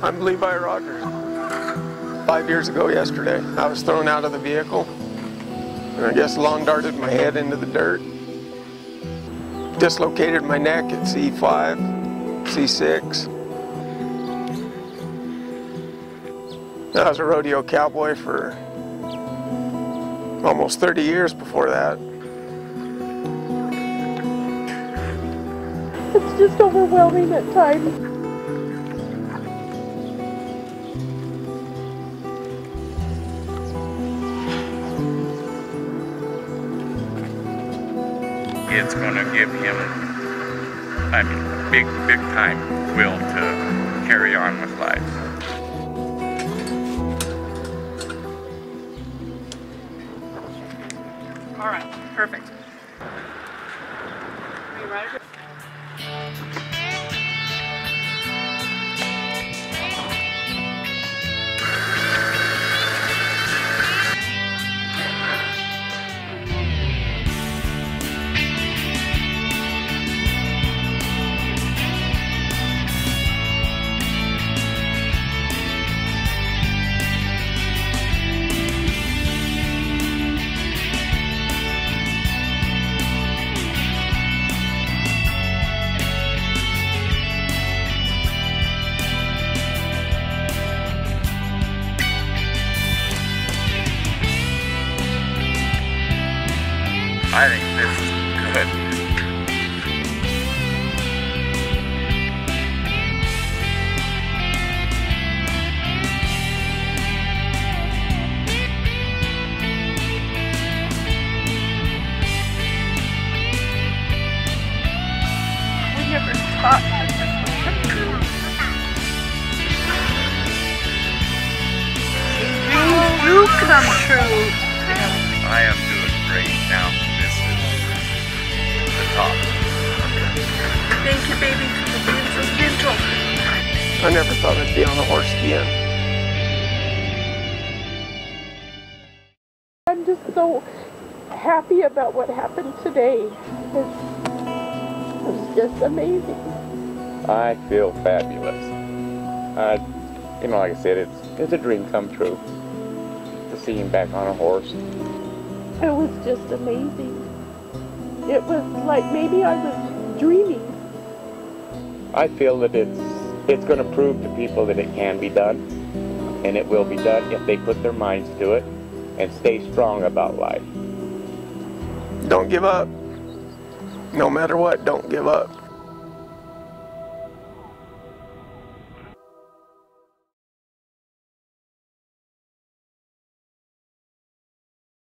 I'm Levi Rogers. Five years ago yesterday, I was thrown out of the vehicle and I guess long darted my head into the dirt. Dislocated my neck at C5, C6. I was a rodeo cowboy for almost 30 years before that. It's just overwhelming at times. It's going to give him, I mean, big, big time will to carry on with life. All right, perfect. I think this is good. We never thought that this would happen. Dreams do come true. I am doing great now. I never thought I'd be on a horse again. I'm just so happy about what happened today. It's, it's just amazing. I feel fabulous. Uh, you know, like I said, it's it's a dream come true to see him back on a horse. It was just amazing. It was like maybe I was dreaming. I feel that it's it's going to prove to people that it can be done, and it will be done if they put their minds to it and stay strong about life. Don't give up. No matter what, don't give up.